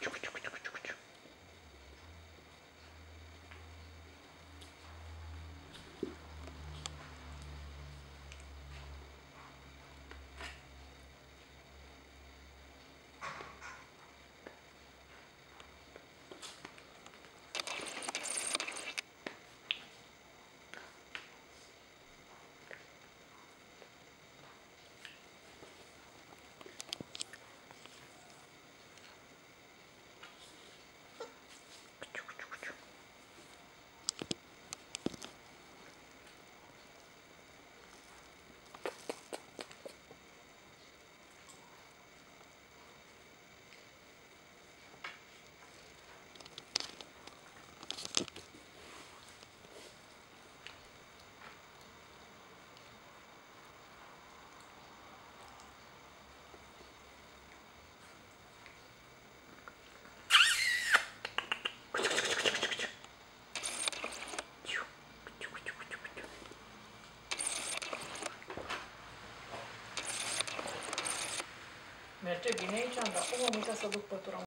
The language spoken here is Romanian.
Choo -choo Merge bine aici? Da. O, am uitat să duc pătura.